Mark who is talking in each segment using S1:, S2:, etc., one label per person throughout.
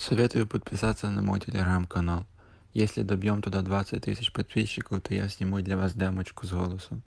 S1: Советую подписаться на мой телеграм-канал. Если добьем туда 20 тысяч подписчиков, то я сниму для вас демочку с голосом.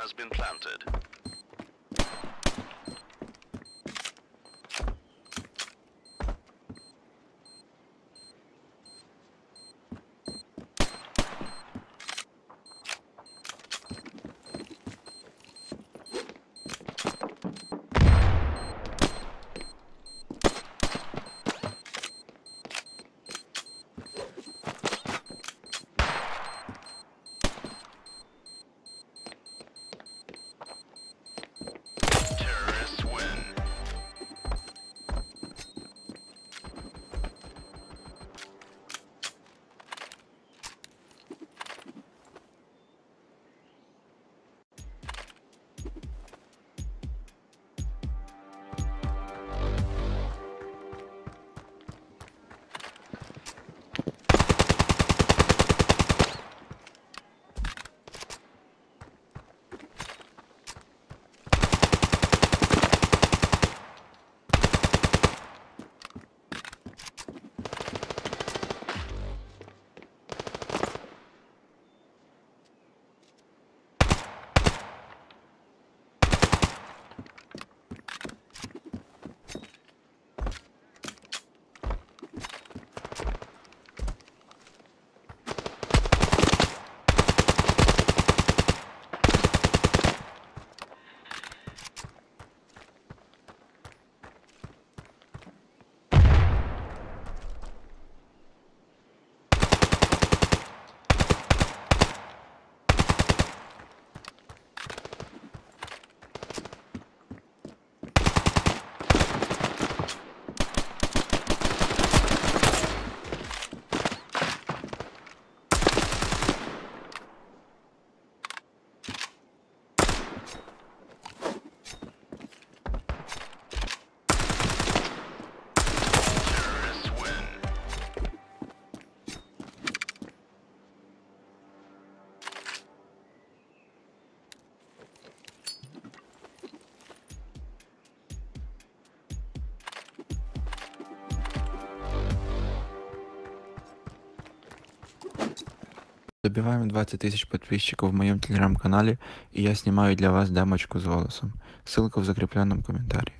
S2: Has been planted.
S1: Добиваем 20 тысяч подписчиков в моем телеграм-канале, и я снимаю для вас демочку с голосом. Ссылка в закрепленном комментарии.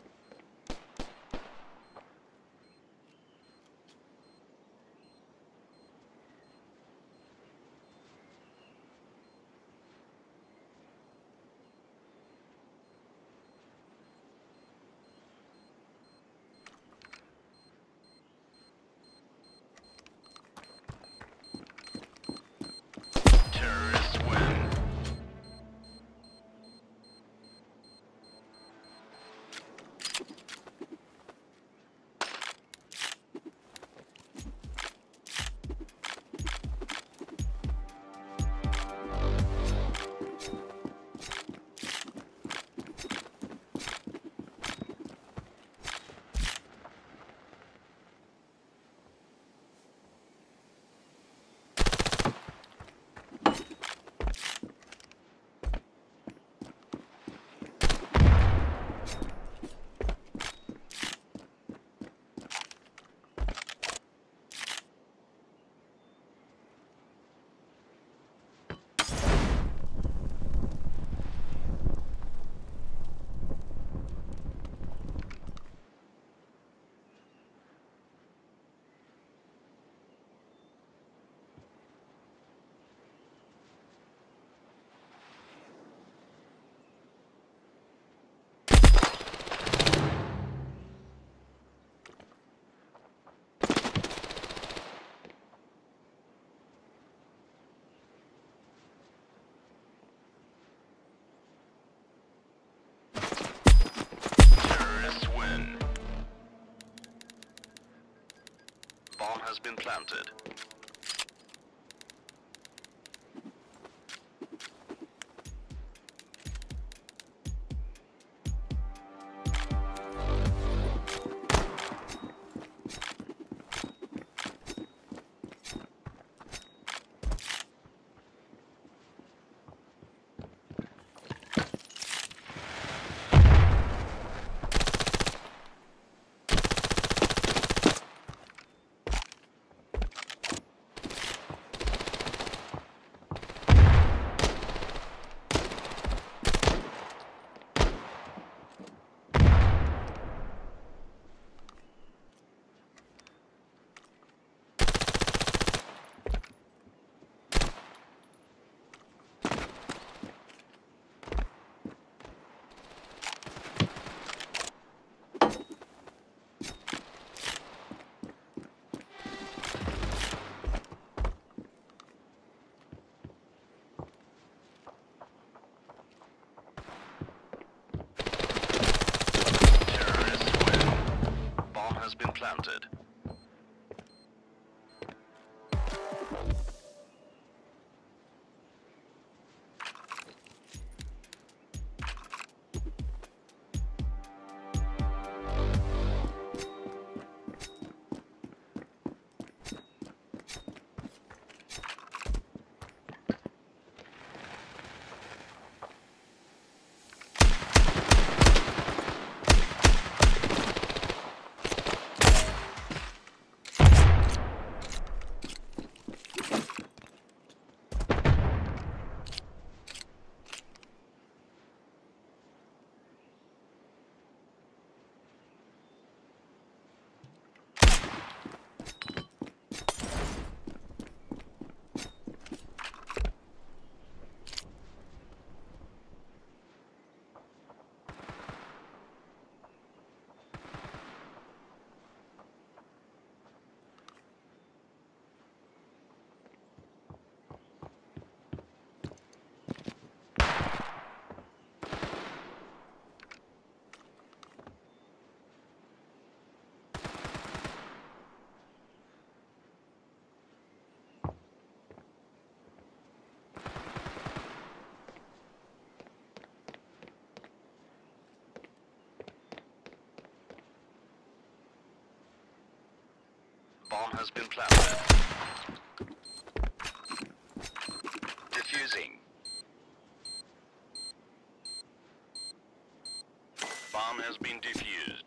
S2: Has been planted. Planted. Bomb has been planted. Defusing. Bomb has been defused.